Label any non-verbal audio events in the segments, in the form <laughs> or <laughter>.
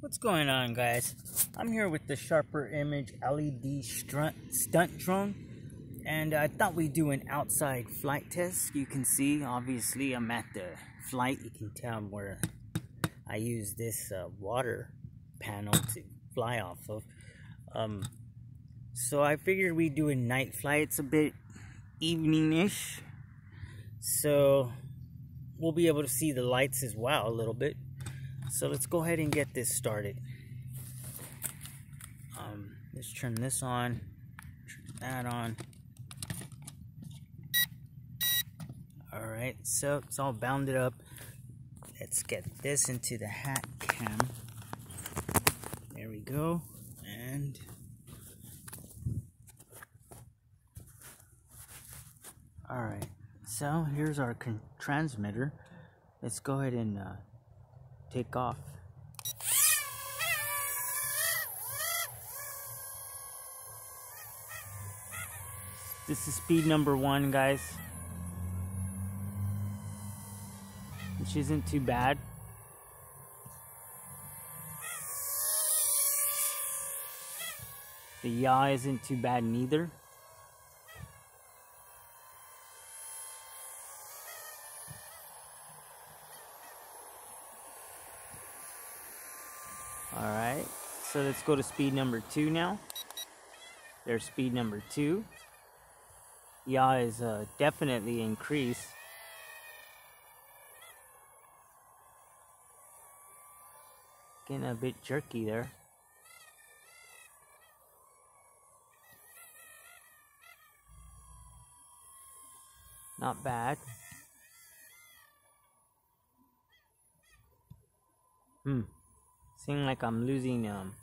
What's going on guys? I'm here with the Sharper Image LED stunt, stunt drone and I thought we'd do an outside flight test. You can see obviously I'm at the flight. You can tell where I use this uh, water panel to fly off of. Um, so I figured we'd do a night flight. It's a bit evening-ish. So we'll be able to see the lights as well a little bit. So let's go ahead and get this started. Um, let's turn this on, turn that on. Alright, so it's all bounded up. Let's get this into the hat cam. There we go. And Alright, so here's our transmitter. Let's go ahead and uh, take off. This is speed number one, guys. Which isn't too bad. The yaw isn't too bad neither. Alright, so let's go to speed number two now. There's speed number two. Yaw is uh, definitely increased. Getting a bit jerky there. Not bad. Hmm. Seeing like I'm losing um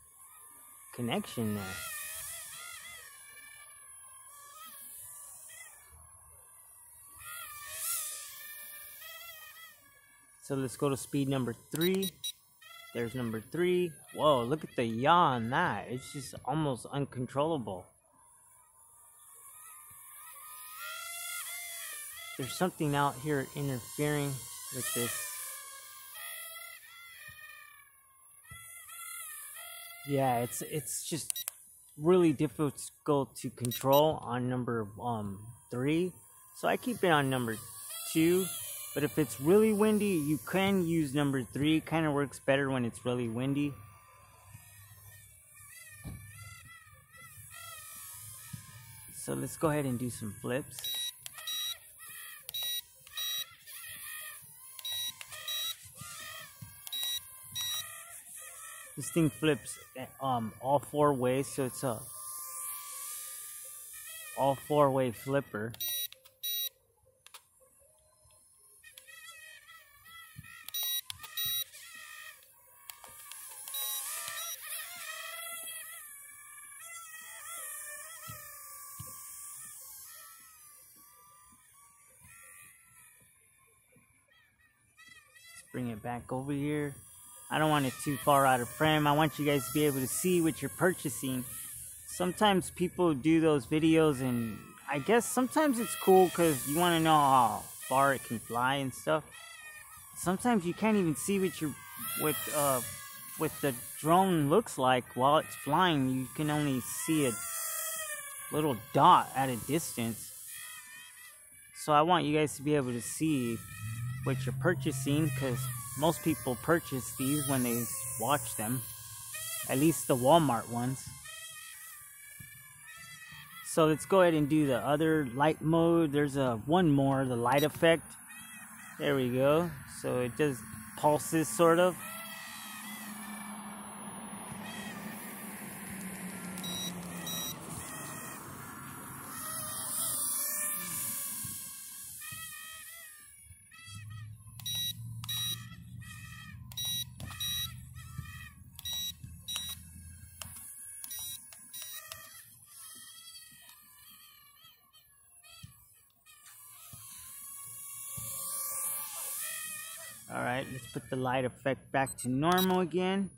connection there. So let's go to speed number three. There's number three. Whoa, look at the yaw on that. It's just almost uncontrollable. There's something out here interfering with this Yeah, it's it's just really difficult to control on number um three. So I keep it on number two. But if it's really windy, you can use number three. Kind of works better when it's really windy. So let's go ahead and do some flips. This thing flips um all four ways, so it's a all four way flipper. Bring it back over here. I don't want it too far out of frame. I want you guys to be able to see what you're purchasing. Sometimes people do those videos and I guess sometimes it's cool because you want to know how far it can fly and stuff. Sometimes you can't even see what your what uh what the drone looks like while it's flying. You can only see a little dot at a distance. So I want you guys to be able to see what you're purchasing because most people purchase these when they watch them. At least the Walmart ones. So let's go ahead and do the other light mode. There's a one more, the light effect. There we go. So it just pulses sort of. Alright, let's put the light effect back to normal again.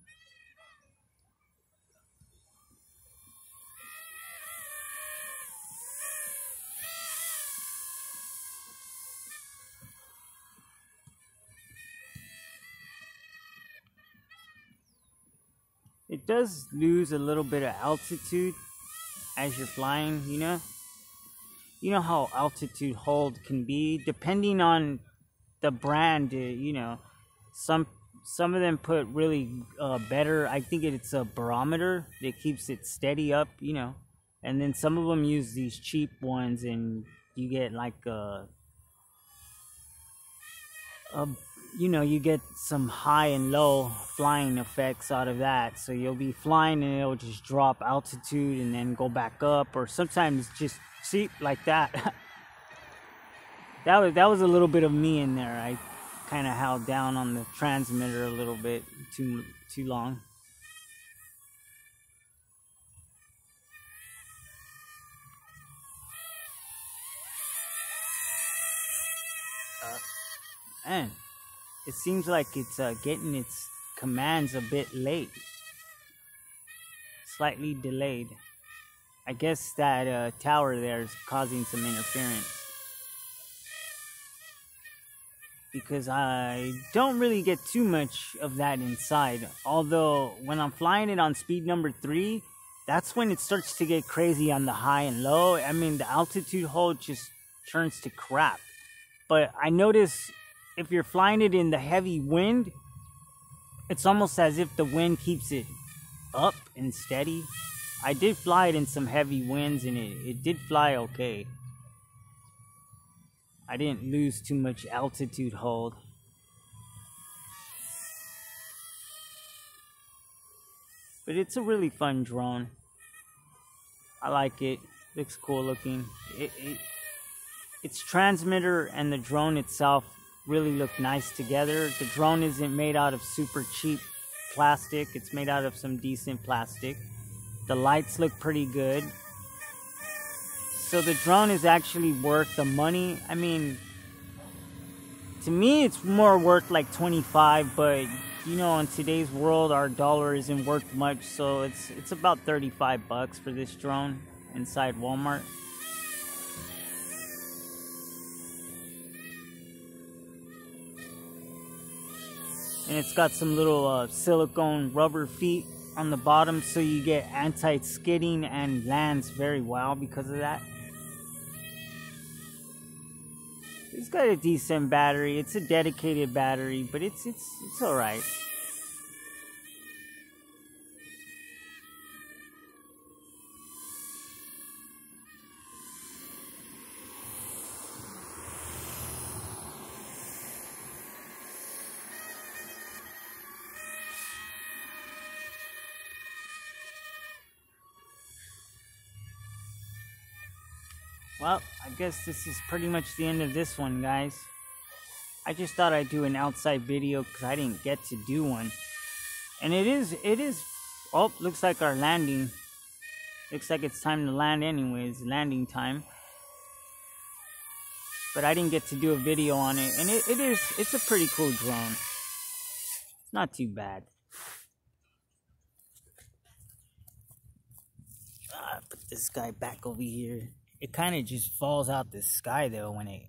it does lose a little bit of altitude as you're flying, you know? You know how altitude hold can be depending on the brand, uh, you know. Some some of them put really uh, better, I think it's a barometer that keeps it steady up, you know. And then some of them use these cheap ones and you get like a, a you know, you get some high and low flying effects out of that. So you'll be flying and it'll just drop altitude and then go back up, or sometimes just see like that. <laughs> that was that was a little bit of me in there. I kind of held down on the transmitter a little bit too too long. Uh, man it seems like it's uh, getting its commands a bit late. Slightly delayed. I guess that uh, tower there is causing some interference. Because I don't really get too much of that inside. Although, when I'm flying it on speed number 3, that's when it starts to get crazy on the high and low. I mean, the altitude hold just turns to crap. But I notice if you're flying it in the heavy wind, it's almost as if the wind keeps it up and steady. I did fly it in some heavy winds and it, it did fly okay. I didn't lose too much altitude hold. But it's a really fun drone. I like it. Looks cool looking. It, it, its transmitter and the drone itself really look nice together. The drone isn't made out of super cheap plastic. It's made out of some decent plastic. The lights look pretty good. So the drone is actually worth the money. I mean, to me, it's more worth like 25, but you know, in today's world, our dollar isn't worth much, so it's it's about 35 bucks for this drone inside Walmart. and it's got some little uh, silicone rubber feet on the bottom so you get anti-skidding and lands very well because of that. Got a decent battery. It's a dedicated battery, but it's it's it's all right. Well, I guess this is pretty much the end of this one, guys. I just thought I'd do an outside video because I didn't get to do one. And it is, it is, oh, looks like our landing. Looks like it's time to land anyways, landing time. But I didn't get to do a video on it. And it, it is, it's a pretty cool drone. It's not too bad. Ah, put this guy back over here it kind of just falls out the sky though when it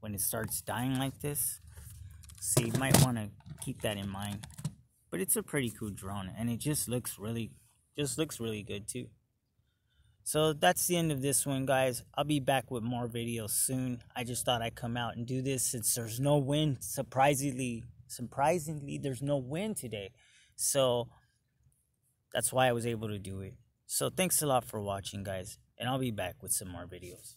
when it starts dying like this. So you might want to keep that in mind. But it's a pretty cool drone and it just looks really just looks really good too. So that's the end of this one guys. I'll be back with more videos soon. I just thought I'd come out and do this since there's no wind. Surprisingly, surprisingly there's no wind today. So that's why I was able to do it. So thanks a lot for watching guys and I'll be back with some more videos.